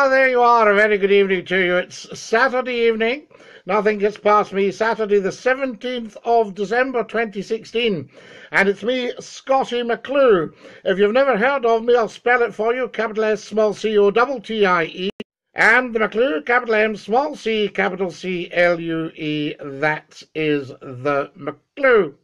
Ah, there you are. A very good evening to you. It's Saturday evening. Nothing gets past me. Saturday, the 17th of December 2016. And it's me, Scottie McClue. If you've never heard of me, I'll spell it for you. Capital S, small c, o, double t, i, e. And the McClue, capital M, small c, capital C, L, U, E. That is the McClue.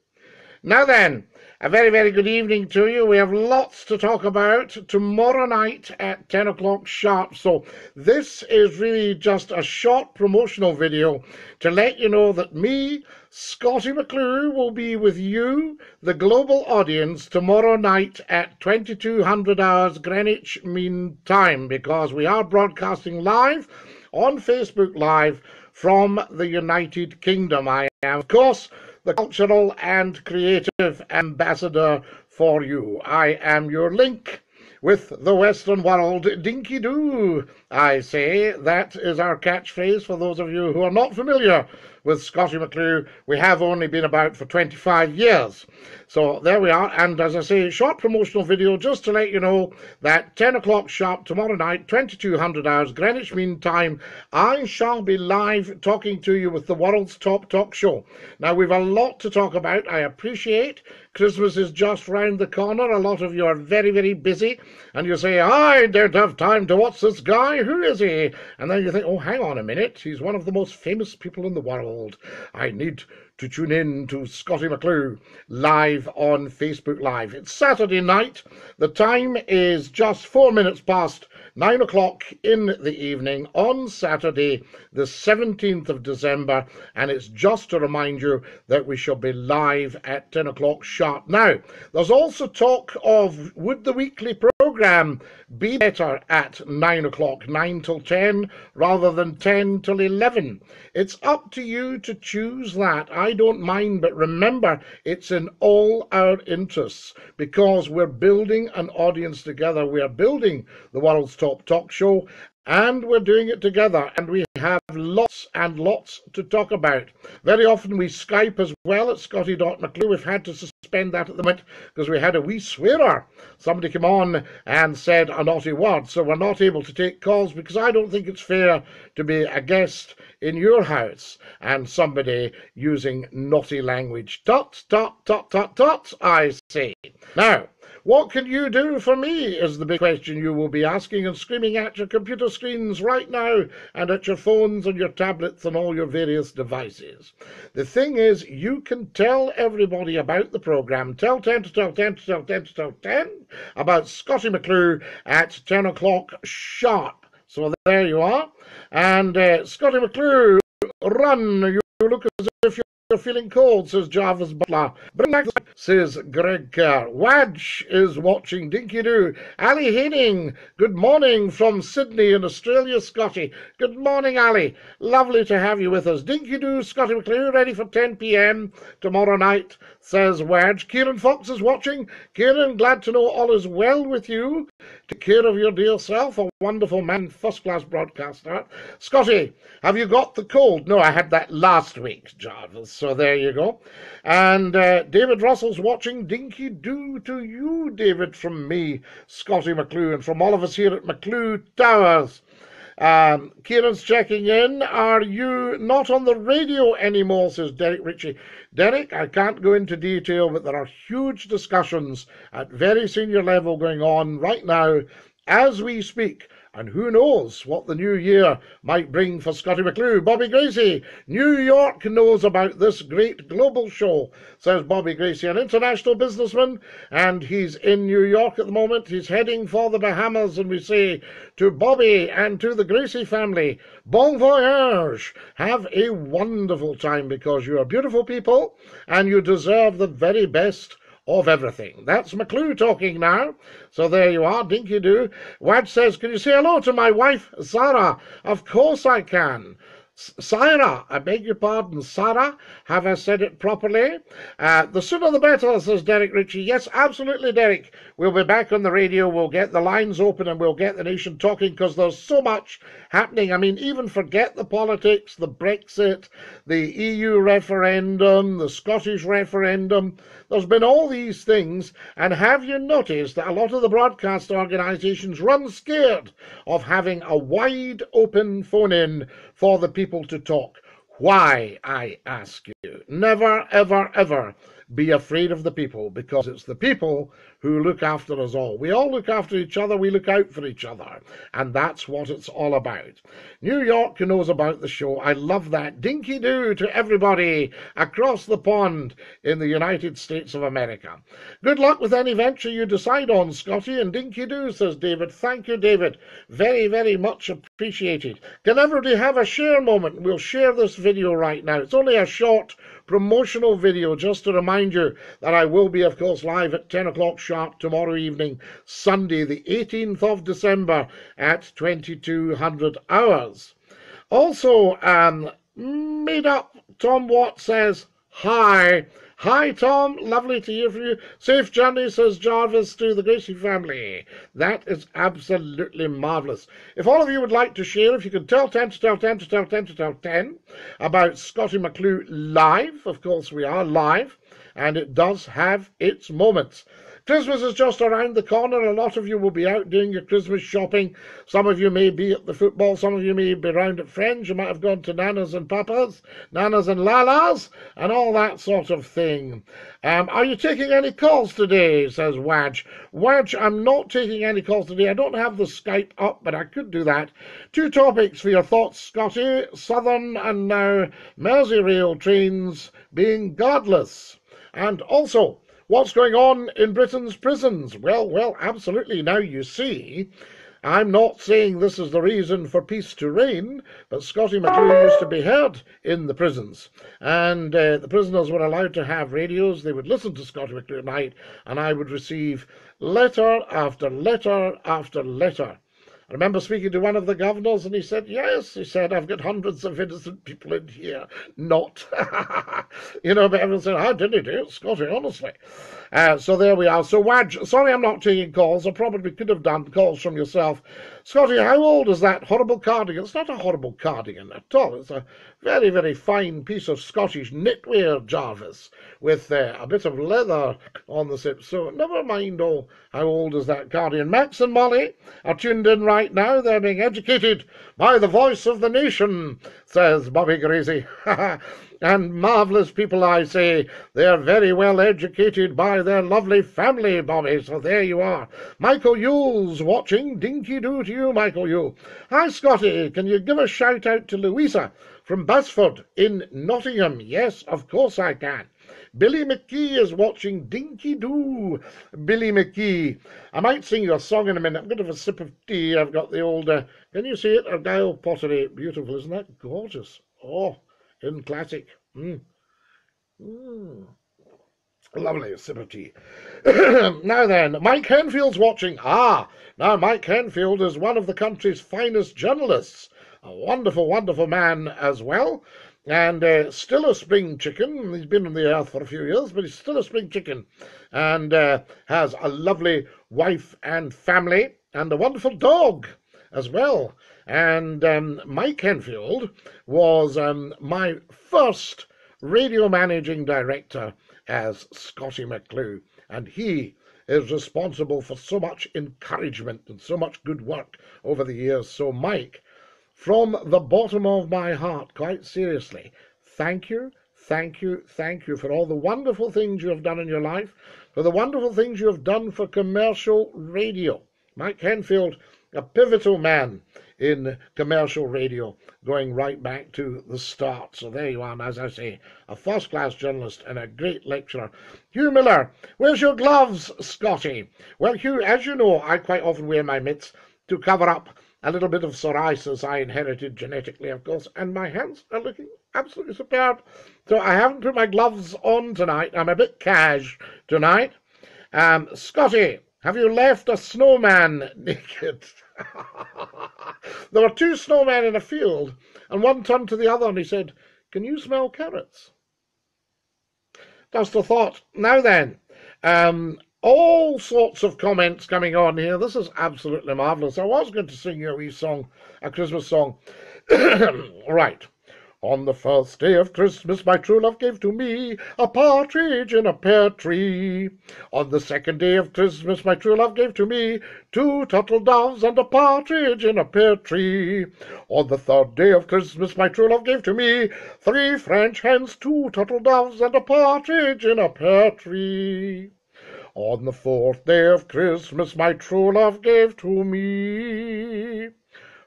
Now then, a very, very good evening to you. We have lots to talk about tomorrow night at 10 o'clock sharp. So, this is really just a short promotional video to let you know that me, Scottie McClue, will be with you, the global audience, tomorrow night at 2200 hours Greenwich Mean Time because we are broadcasting live on Facebook Live from the United Kingdom. I am, of course, the cultural and creative ambassador for you. I am your link with the Western world. Dinky Doo, I say. That is our catchphrase for those of you who are not familiar with Scottie McClue. We have only been about for 25 years. So there we are. And as I say, short promotional video just to let you know that 10 o'clock sharp tomorrow night, 2200 hours Greenwich Mean Time, I shall be live talking to you with the world's top talk show. Now, we've a lot to talk about. I appreciate Christmas is just round the corner. A lot of you are very, very busy. And you say, I don't have time to watch this guy. Who is he? And then you think, oh, hang on a minute. He's one of the most famous people in the world. I need to tune in to Scottie McClue live on Facebook Live. It's Saturday night. The time is just four minutes past nine o'clock in the evening on Saturday, the 17th of December, and it's just to remind you that we shall be live at 10 o'clock sharp. Now, there's also talk of would the weekly program be better at 9 o'clock, 9 till 10, rather than 10 till 11? It's up to you to choose that. I don't mind, but remember, it's in all our interests because we're building an audience together. We are building the world's top talk show, and we're doing it together and we have lots and lots to talk about. Very often we Skype as well at Scottie.McClue. We've had to suspend that at the moment because we had a wee swearer. Somebody came on and said a naughty word, so we're not able to take calls because I don't think it's fair to be a guest in your house and somebody using naughty language. Tut, tut, tut, tut, tut, I say. Now, what can you do for me is the big question you will be asking and screaming at your computer screens right now and at your phones and your tablets and all your various devices. The thing is, you can tell everybody about the program. Tell 10 to tell 10 to tell 10 to tell 10 about Scottie McClue at 10 o'clock sharp. So there you are. And uh, Scottie McClue, run. You look as if you're you're feeling cold, says Jarvis Butler. Bring back, says Greg Kerr. Wadge is watching Dinky Doo. Ali Henning, good morning from Sydney in Australia, Scottie. Good morning, Ali. Lovely to have you with us. Dinky Doo, Scottie McClue, ready for 10 p.m. tomorrow night, says Wadge. Kieran Fox is watching. Kieran, glad to know all is well with you. Take care of your dear self, a wonderful man, first class broadcaster. Scottie, have you got the cold? No, I had that last week, Jarvis. So there you go. And uh, David Russell's watching. Dinky Doo to you, David, from me, Scottie McClue, and from all of us here at McClue Towers. Um, Kieran's checking in. Are you not on the radio anymore? Says Derek Ritchie. Derek, I can't go into detail, but there are huge discussions at very senior level going on right now as we speak and who knows what the new year might bring for Scottie McClue. Bobby Gracie, New York knows about this great global show, says Bobby Gracie, an international businessman, and he's in New York at the moment. He's heading for the Bahamas, and we say to Bobby and to the Gracie family, bon voyage. Have a wonderful time because you are beautiful people and you deserve the very best of everything. That's McClue talking now. So there you are, dinky do. Wad says, Can you say hello to my wife, Sarah? Of course I can. Sarah, I beg your pardon, Sarah, have I said it properly? Uh, the sooner the better, says Derek Ritchie. Yes, absolutely, Derek. We'll be back on the radio. We'll get the lines open and we'll get the nation talking because there's so much happening. I mean, even forget the politics, the Brexit, the EU referendum, the Scottish referendum. There's been all these things. And have you noticed that a lot of the broadcast organisations run scared of having a wide open phone in for the people to talk? Why, I ask you? Never, ever, ever be afraid of the people because it's the people who look after us all. We all look after each other, we look out for each other, and that's what it's all about. New York knows about the show. I love that. Dinky do to everybody across the pond in the United States of America. Good luck with any venture you decide on, Scotty, and dinky do, says David. Thank you, David. Very, very much appreciated. Can everybody have a share moment? We'll share this video right now. It's only a short promotional video just to remind you that I will be, of course, live at 10 o'clock sharp tomorrow evening, Sunday, the 18th of December at 2200 hours. Also, um, made up, Tom Watt says, Hi. Hi, Tom. Lovely to hear from you. Safe journey, says Jarvis, to the Gracie family. That is absolutely marvellous. If all of you would like to share, if you could tell 10 to tell 10 to tell 10 to tell 10 about Scottie McClue live, of course we are live, and it does have its moments. Christmas is just around the corner. A lot of you will be out doing your Christmas shopping. Some of you may be at the football. Some of you may be round at friends. You might have gone to Nanas and Papas, Nanas and Lalas, and all that sort of thing. Um, are you taking any calls today? Says Wadge. Wadge, I'm not taking any calls today. I don't have the Skype up, but I could do that. Two topics for your thoughts, Scottie. Southern and now Merseyrail trains being godless. And also, What's going on in Britain's prisons? Well, well, absolutely. Now you see, I'm not saying this is the reason for peace to reign, but Scottie McClue used to be heard in the prisons. And uh, the prisoners were allowed to have radios. They would listen to Scottie McClue at night, and I would receive letter after letter after letter I remember speaking to one of the governors, and he said, Yes, he said, I've got hundreds of innocent people in here. Not. you know, but everyone said, How did he do it, Scottie, honestly? Uh, so there we are. So, Wadge, sorry I'm not taking calls. I probably could have done calls from yourself. Scottie, how old is that horrible cardigan? It's not a horrible cardigan at all. It's a very, very fine piece of Scottish knitwear, Jarvis, with uh, a bit of leather on the zip. So, never mind all how old is that cardigan. Max and Molly are tuned in right now. They're being educated by the voice of the nation, says Bobby Gracie. and marvellous people, I say. They're very well educated by their lovely family, Bobby. So there you are. Michael Yule's watching. Dinky do to you, Michael Yule. Hi, Scottie. Can you give a shout out to Louisa from Basford in Nottingham? Yes, of course I can. Billy McKee is watching Dinky Doo. Billy McKee. I might sing you a song in a minute. I'm going to have a sip of tea. I've got the old, uh, can you see it? Argyle pottery. Beautiful, isn't that? Gorgeous. Oh, classic. Mm. Mm. Lovely, sip of tea. now then, Mike Henfield's watching. Ah, now Mike Henfield is one of the country's finest journalists. A wonderful, wonderful man as well and uh, still a spring chicken. He's been on the earth for a few years, but he's still a spring chicken, and uh, has a lovely wife and family, and a wonderful dog as well. And um, Mike Henfield was um, my first radio managing director as Scotty McClue, and he is responsible for so much encouragement and so much good work over the years. So, Mike, from the bottom of my heart, quite seriously, thank you, thank you, thank you for all the wonderful things you have done in your life, for the wonderful things you have done for commercial radio. Mike Henfield, a pivotal man in commercial radio, going right back to the start. So there you are, and as I say, a first class journalist and a great lecturer. Hugh Miller, where's your gloves, Scottie? Well, Hugh, as you know, I quite often wear my mitts to cover up a little bit of psoriasis I inherited genetically, of course, and my hands are looking absolutely superb. So I haven't put my gloves on tonight. I'm a bit cash tonight. Um, Scotty, have you left a snowman naked? There were two snowmen in a field, and one turned to the other and he said, Can you smell carrots? Just a thought. Now then, um, all sorts of comments coming on here. This is absolutely marvellous. I was going to sing you a wee song, a Christmas song. right. On the first day of Christmas, my true love gave to me a partridge in a pear tree. On the second day of Christmas, my true love gave to me two turtle doves and a partridge in a pear tree. On the third day of Christmas, my true love gave to me three French hens, two turtle doves, and a partridge in a pear tree. On the fourth day of Christmas, my true love gave to me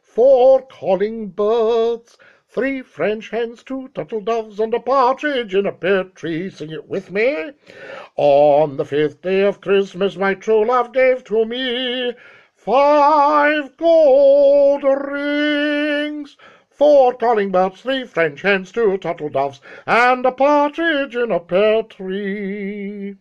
four calling birds Three French hens, two turtle doves, and a partridge in a pear tree. Sing it with me. On the fifth day of Christmas, my true love gave to me five gold rings. Four calling birds, three French hens, two turtle doves, and a partridge in a pear tree.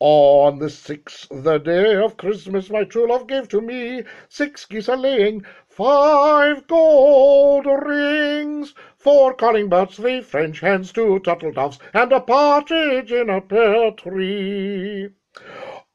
On the sixth the day of Christmas, my true love gave to me six geese a laying, Five gold rings, four calling birds, three French hens, two turtle doves, and a partridge in a pear tree.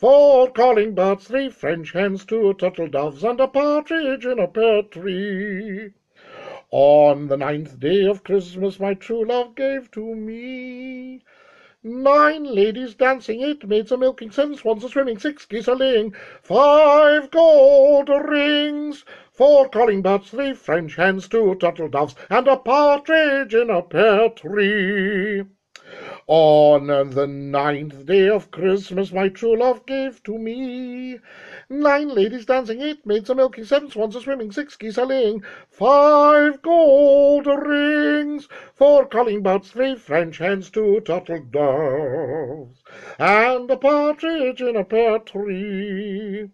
four calling birds, three French hens, two turtle doves, and a partridge in a pear tree. On the ninth day of Christmas, my true love gave to me Nine ladies dancing, eight maids a milking, seven swans a swimming, six geese a laying, five gold rings, four calling birds, three French hens, two turtle doves, and a partridge in a pear tree. On the ninth day of Christmas, my true love gave to me. Nine ladies dancing, eight maids a milking, seven swans a swimming, six geese a laying, five gold rings, four calling birds, three French hens, two turtle doves, and a partridge in a pear tree.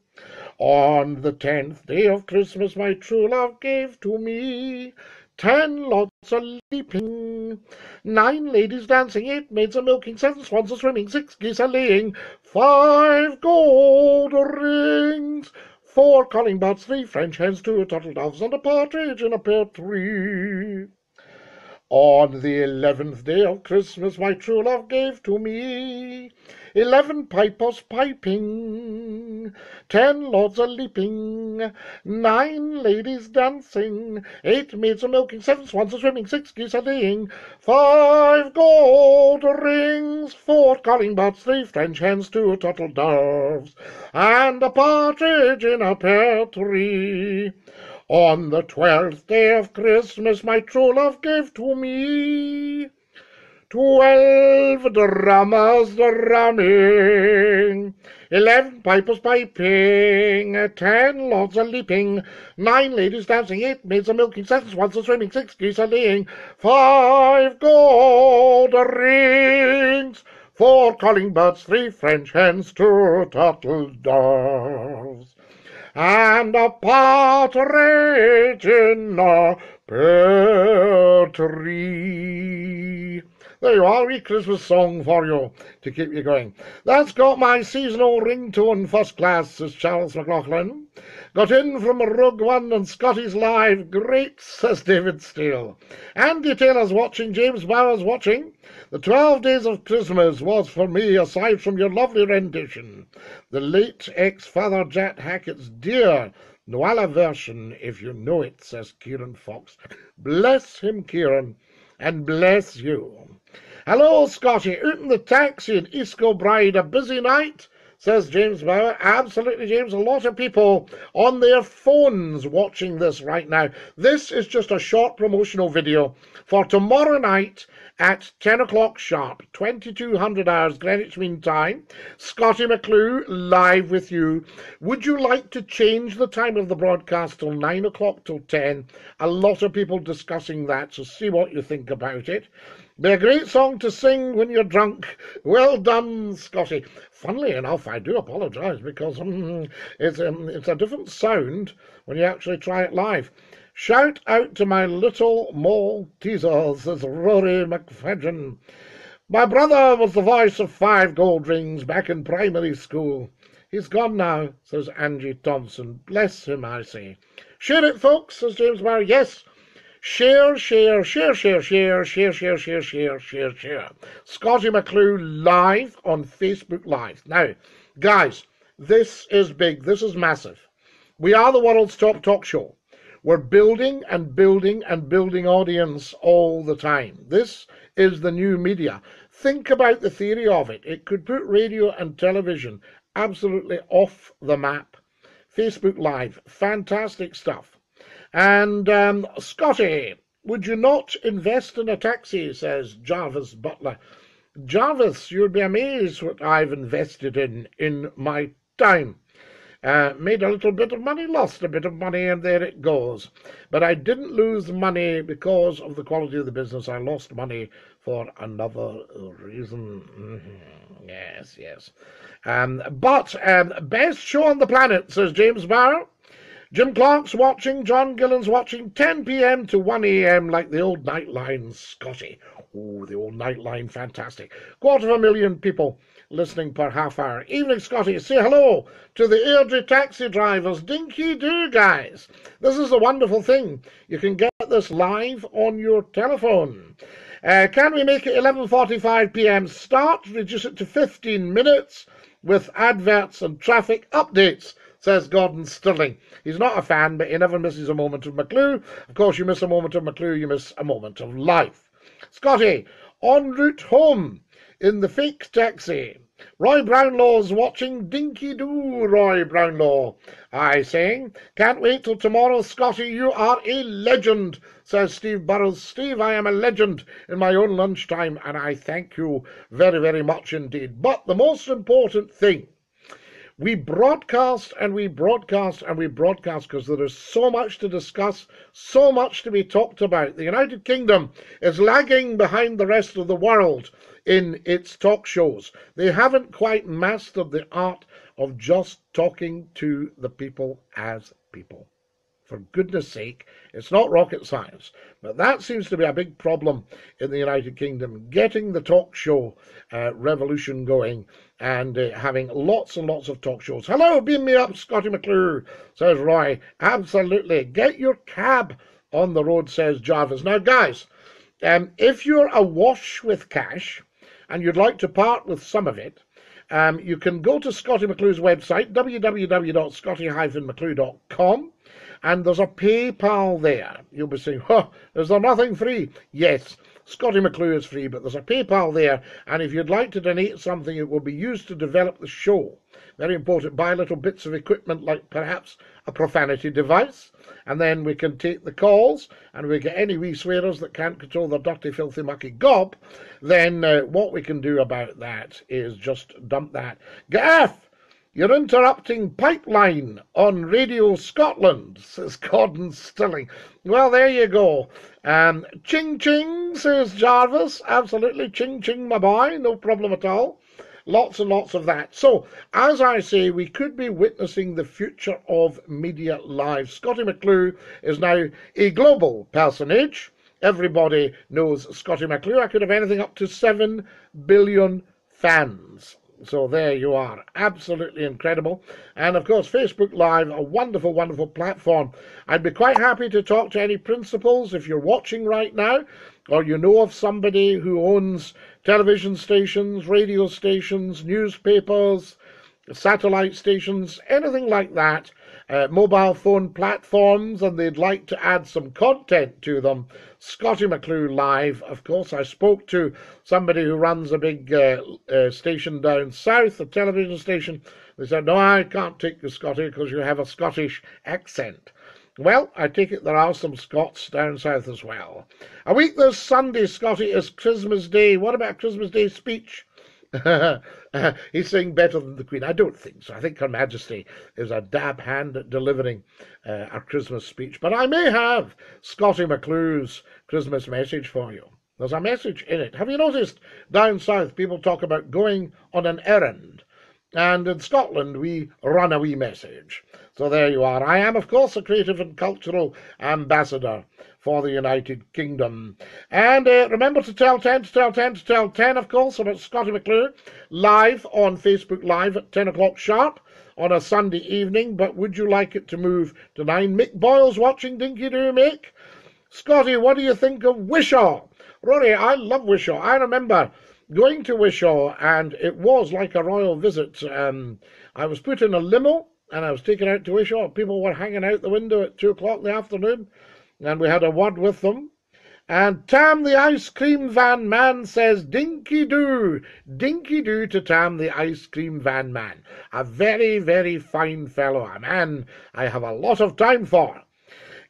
On the tenth day of Christmas, my true love gave to me Ten lots a leaping, nine ladies dancing, eight maids a milking, seven swans a swimming, six geese a laying, five gold rings, four calling birds, three French hens, two turtle doves, and a partridge in a pear tree. On the eleventh day of Christmas, my true love gave to me eleven pipers piping, ten lords a leaping, nine ladies dancing, eight maids a milking, seven swans a swimming, six geese a laying, five gold rings, four calling birds, three French hens, two turtle doves, and a partridge in a pear tree. On the twelfth day of Christmas, my true love gave to me Twelve drummers drumming, eleven pipers piping, ten lords a leaping, nine ladies dancing, eight maids a milking, seven swans a swimming, six geese a laying, five gold rings, four calling birds, three French hens, two turtle doves, and a partridge in a pear tree. There you are, a wee Christmas song for you to keep you going. That's got my seasonal ringtone first class, says Charles McLaughlin. Got in from Rogue One and Scottie's Live. Great, says David Steele. Andy Taylor's watching, James Bowers watching. The Twelve Days of Christmas was for me, aside from your lovely rendition, the late ex-father Jack Hackett's dear Nuala version, if you know it, says Kieran Fox. Bless him, Kieran, and bless you. Hello, Scottie. Out in the taxi at East Kilbride. A busy night? Says James Bauer. Absolutely, James. A lot of people on their phones watching this right now. This is just a short promotional video for tomorrow night at 10 o'clock sharp, 2200 hours Greenwich Mean Time. Scottie McClue live with you. Would you like to change the time of the broadcast till 9 o'clock till 10? A lot of people discussing that, so see what you think about it. Be a great song to sing when you're drunk. Well done, Scottie. Funnily enough, I do apologise because um, it's, um, it's a different sound when you actually try it live. Shout out to my little Maltesers, says Rory McFadden. My brother was the voice of five gold rings back in primary school. He's gone now, says Angie Thompson. Bless him, I say. Share it, folks, says James Barr. Yes, Share, share, share, share, share, share, share, share, share, share, share. Scottie McClue live on Facebook Live. Now, guys, this is big. This is massive. We are the world's top talk show. We're building and building and building audience all the time. This is the new media. Think about the theory of it. It could put radio and television absolutely off the map. Facebook Live, fantastic stuff. And um, Scottie, would you not invest in a taxi? says Jarvis Butler. Jarvis, you'd be amazed what I've invested in in my time. Uh, made a little bit of money, lost a bit of money, and there it goes. But I didn't lose money because of the quality of the business. I lost money for another reason. Mm-hmm. Yes, yes. Um, but um, best show on the planet, says James Barr. Jim Clark's watching, John Gillen's watching, 10 p.m. to 1 a.m. like the old Nightline Scottie. Oh, the old Nightline, fantastic. Quarter of a million people listening per half hour. Evening, Scottie, Say hello to the Airdrie taxi drivers. Dinky do, guys. This is a wonderful thing. You can get this live on your telephone. Uh, can we make it 11.45 p.m. start? Reduce it to 15 minutes with adverts and traffic updates says Gordon Stirling. He's not a fan, but he never misses a moment of McClue. Of course, you miss a moment of McClue, you miss a moment of life. Scottie, en route home in the fake taxi. Roy Brownlaw's watching Dinky Doo, Roy Brownlaw. I saying, can't wait till tomorrow, Scottie. You are a legend, says Steve Burrows. Steve, I am a legend in my own lunchtime, and I thank you very, very much indeed. But the most important thing we broadcast and we broadcast and we broadcast because there is so much to discuss, so much to be talked about. The United Kingdom is lagging behind the rest of the world in its talk shows. They haven't quite mastered the art of just talking to the people as people. For goodness sake, it's not rocket science. But that seems to be a big problem in the United Kingdom, getting the talk show uh, revolution going and uh, having lots and lots of talk shows. Hello, beam me up, Scotty McClue, says Roy. Absolutely. Get your cab on the road, says Jarvis. Now, guys, um, if you're awash with cash and you'd like to part with some of it, um, you can go to Scottie McClue's website, www.scottie-mcclue.com, and there's a PayPal there. You'll be saying, huh, is there nothing free? Yes, Scottie McClue is free, but there's a PayPal there, and if you'd like to donate something, it will be used to develop the show. Very important. Buy little bits of equipment like perhaps a profanity device, and then we can take the calls, and we get any wee swearers that can't control their dirty, filthy, mucky gob. Then uh, what we can do about that is just dump that. Gaff! You're interrupting Pipeline on Radio Scotland, says Gordon Stirling. Well, there you go. Um, ching ching, says Jarvis. Absolutely, ching ching, my boy. No problem at all. Lots and lots of that. So, as I say, we could be witnessing the future of media live. Scottie McClue is now a global personage. Everybody knows Scottie McClue. I could have anything up to 7 billion fans. So there you are. Absolutely incredible. And of course, Facebook Live, a wonderful, wonderful platform. I'd be quite happy to talk to any principals if you're watching right now or you know of somebody who owns television stations, radio stations, newspapers, satellite stations, anything like that. uh, mobile phone platforms and they'd like to add some content to them, Scottie McClue Live. Of course, I spoke to somebody who runs a big uh, uh, station down south, a television station. They said, No, I can't take you, Scottie, because you have a Scottish accent. Well, I take it there are some Scots down south as well. A week this Sunday, Scottie, is Christmas Day. What about Christmas Day speech? he's saying better than the Queen. I don't think so. I think Her Majesty is a dab hand at delivering uh, a Christmas speech. But I may have Scottie McClue's Christmas message for you. There's a message in it. Have you noticed down south people talk about going on an errand? And in Scotland, we run a wee message. So there you are. I am, of course, a creative and cultural ambassador for the United Kingdom. And uh, remember to tell 10, to tell 10, to tell 10, of course, about Scottie McClue live on Facebook Live at 10 o'clock sharp on a Sunday evening. But would you like it to move to 9? Mick Boyle's watching Dinky Doo, Mick. Scottie, what do you think of Wishaw? Rory, I love Wishaw. I remember going to Wishaw, and it was like a royal visit. Um, I was put in a limo, and I was taken out to Wishaw. People were hanging out the window at two o'clock in the afternoon, and we had a word with them. And Tam the ice cream van man says, Dinky doo, dinky doo to Tam the ice cream van man. A very, very fine fellow, a man I have a lot of time for.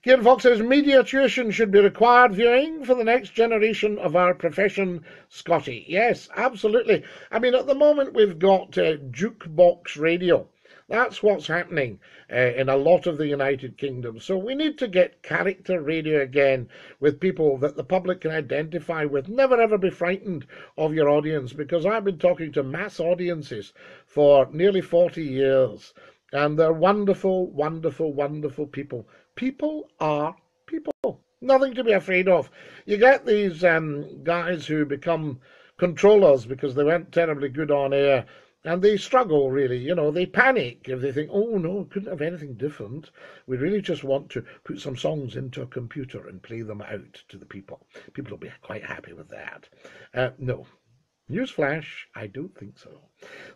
Kieran Fox says media tuition should be required viewing for the next generation of our profession, Scottie. Yes, absolutely. I mean, at the moment we've got uh, jukebox radio. That's what's happening uh, in a lot of the United Kingdom. So we need to get character radio again with people that the public can identify with. Never ever be frightened of your audience because I've been talking to mass audiences for nearly 40 years. And they're wonderful, wonderful, wonderful people people are people. Nothing to be afraid of. You get these um, guys who become controllers because they weren't terribly good on air and they struggle really you know they panic if they think oh no couldn't have anything different we really just want to put some songs into a computer and play them out to the people people will be quite happy with that uh, no Newsflash, I don't think so.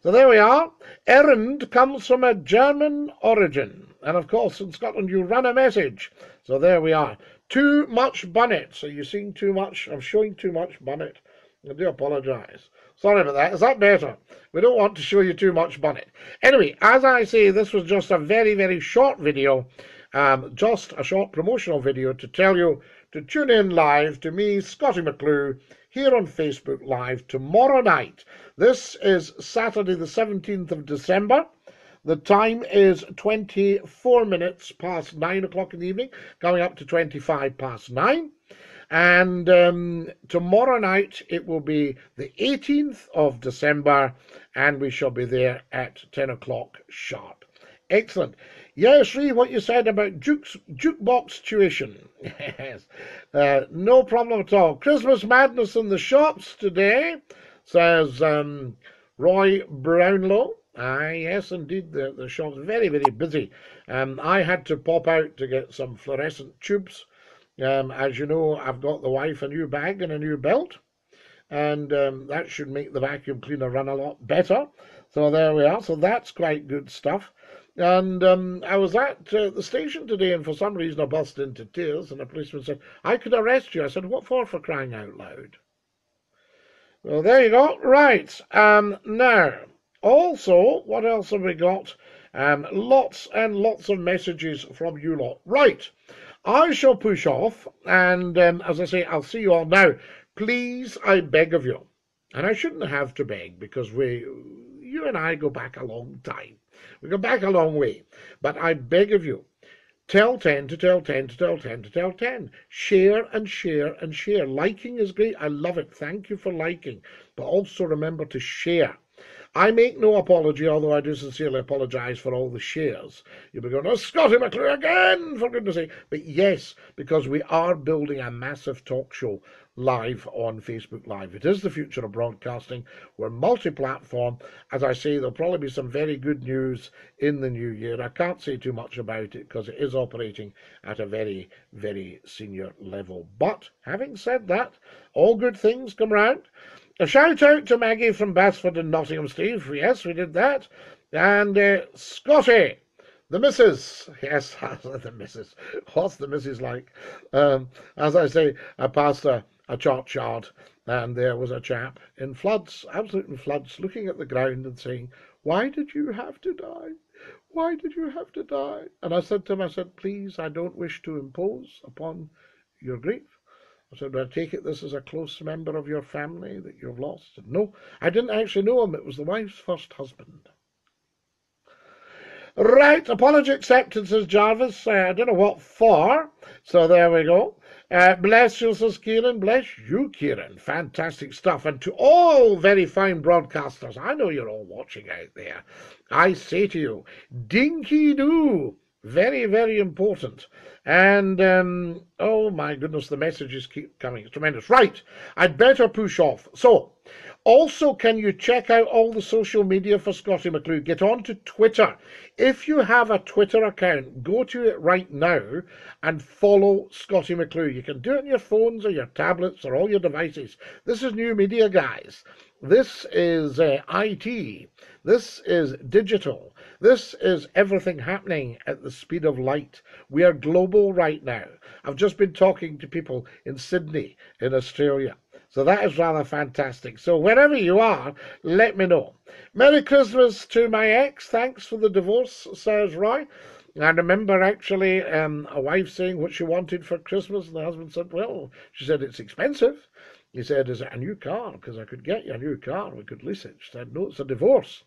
So there we are. Errand comes from a German origin. And of course, in Scotland, you run a message. So there we are. Too much bonnet. So you're seeing too much. I'm showing too much bonnet. I do apologise. Sorry about that. Is that better? We don't want to show you too much bonnet. Anyway, as I say, this was just a very, very short video. Um, just a short promotional video to tell you to tune in live to me, Scottie McClue, here on Facebook Live tomorrow night. This is Saturday, the 17th of December. The time is 24 minutes past 9 o'clock in the evening, going up to 25 past 9. And um, tomorrow night it will be the 18th of December, and we shall be there at 10 o'clock sharp. Excellent. Yes, read what you said about jukes, jukebox tuition. yes, uh, no problem at all. Christmas madness in the shops today, says um, Roy Brownlow. Ah, yes, indeed, the, the shop's very, very busy. Um, I had to pop out to get some fluorescent tubes. Um, as you know, I've got the wife a new bag and a new belt, and um, that should make the vacuum cleaner run a lot better. So there we are. So that's quite good stuff. And um, I was at uh, the station today, and for some reason I burst into tears, and a policeman said, I could arrest you. I said, What for, for crying out loud? Well, there you go. Right. Um, now, also, what else have we got? Um, lots and lots of messages from you lot. Right. I shall push off, and um, as I say, I'll see you all now. Please, I beg of you, and I shouldn't have to beg because we, you and I go back a long time. We go back a long way. But I beg of you, tell 10 to tell 10 to tell 10 to tell 10. Share and share and share. Liking is great. I love it. Thank you for liking. But also remember to share. I make no apology, although I do sincerely apologise for all the shares. You'll be going, oh, Scottie McClue again, for goodness sake. But yes, because we are building a massive talk show live on Facebook Live. It is the future of broadcasting. We're multi platform. As I say, there'll probably be some very good news in the new year. I can't say too much about it because it is operating at a very, very senior level. But having said that, all good things come round. A shout out to Maggie from Basford and Nottingham, Steve. Yes, we did that. And uh, Scottie, The missus, yes, the missus. What's the missus like? Um, as I say, I passed a, a churchyard and there was a chap in floods, absolute in floods, looking at the ground and saying, Why did you have to die? Why did you have to die? And I said to him, I said, Please, I don't wish to impose upon your grief. I said, I take it this is a close member of your family that you've lost? Said, no, I didn't actually know him. It was the wife's first husband. Right, apology accepted, says Jarvis. Uh, I don't know what for. So there we go. Uh, bless you, says Kieran. Bless you, Kieran. Fantastic stuff. And to all very fine broadcasters, I know you're all watching out there. I say to you, dinky doo. Very, very important. And, um, oh my goodness, the messages keep coming. It's tremendous. Right, I'd better push off. So, also, can you check out all the social media for Scottie McClue? Get on to Twitter. If you have a Twitter account, go to it right now and follow Scottie McClue. You can do it on your phones or your tablets or all your devices. This is new media, guys. This is uh, IT. This is digital. This is everything happening at the speed of light. We are global right now. I've just been talking to people in Sydney, in Australia. So that is rather fantastic. So wherever you are, let me know. Merry Christmas to my ex. Thanks for the divorce, says Roy. I remember actually um, a wife saying what she wanted for Christmas, and the husband said, Well, she said, it's expensive. He said, Is it a new car? Because I could get you a new car. We could lease it. She said, No, it's a divorce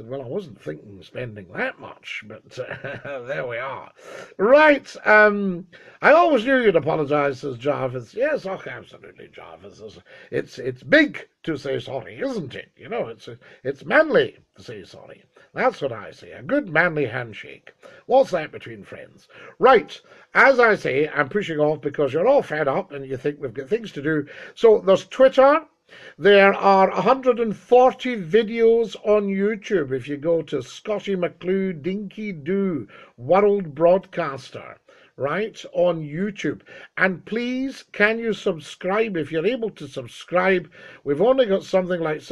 said, Well, I wasn't thinking spending that much, but uh, there we are. Right. Um, I always knew you'd apologise, says Jarvis. Yes, oh, absolutely, Jarvis. It's, it's big to say sorry, isn't it? You know, it's, it's manly to say sorry. That's what I say. A good manly handshake. What's that between friends? Right. As I say, I'm pushing off because you're all fed up and you think we've got things to do. So there's Twitter. There are 140 videos on YouTube if you go to Scottie McClue Dinky Doo World Broadcaster right on YouTube. And please, can you subscribe if you're able to subscribe? We've only got something like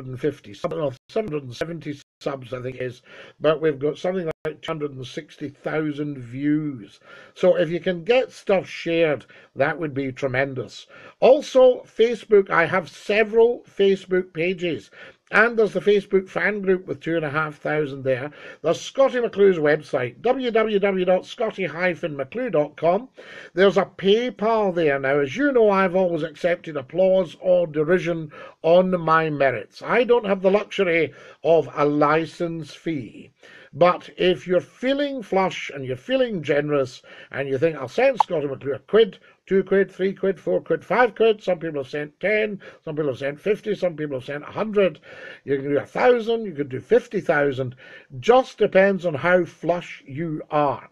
750, 770 subs, I think is, but we've got something like 260,000 views. So if you can get stuff shared, that would be tremendous. Also, Facebook, I have several Facebook pages. And there's the Facebook fan group with two and a half thousand there. There's Scottie McClue's website, www.scottie-mcclue.com. There's a PayPal there. Now, as you know, I've always accepted applause or derision on my merits. I don't have the luxury of a license fee. But if you're feeling flush and you're feeling generous and you think, I'll send Scottie McClue a quid two quid, three quid, four quid, five quid. Some people have sent 10, some people have sent 50, some people have sent 100. You can do a thousand, you can do 50,000. Just depends on how flush you are.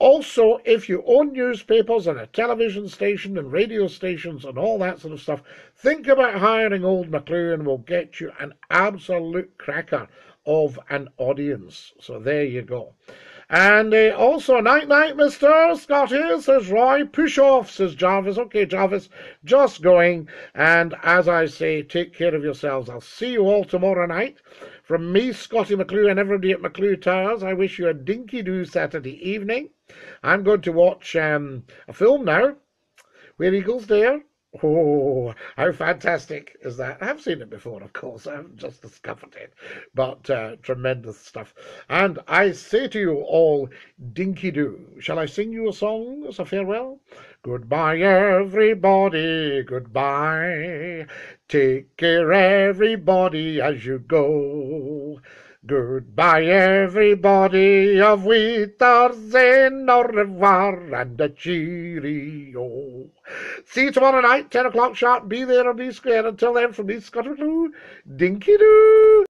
Also, if you own newspapers and a television station and radio stations and all that sort of stuff, think about hiring Old McClue and we'll get you an absolute cracker of an audience. So there you go. And uh, also, night night, Mr. Scottie, says Roy. Push off, says Jarvis. Okay, Jarvis, just going. And as I say, take care of yourselves. I'll see you all tomorrow night. From me, Scottie McClue, and everybody at McClue Towers, I wish you a dinky do Saturday evening. I'm going to watch um, a film now, Where Eagles Dare. Oh, how fantastic is that? I've seen it before, of course. I haven't just discovered it, but uh, tremendous stuff. And I say to you all, dinky doo. Shall I sing you a song as a farewell? Goodbye, everybody, goodbye. Take care, everybody, as you go. Goodbye, everybody, auf Wiedersehen, au revoir, and a cheerio. See you tomorrow night, 10 o'clock sharp. Be there on D Square. Until then, from me, Scott McClue, Dinky Doo.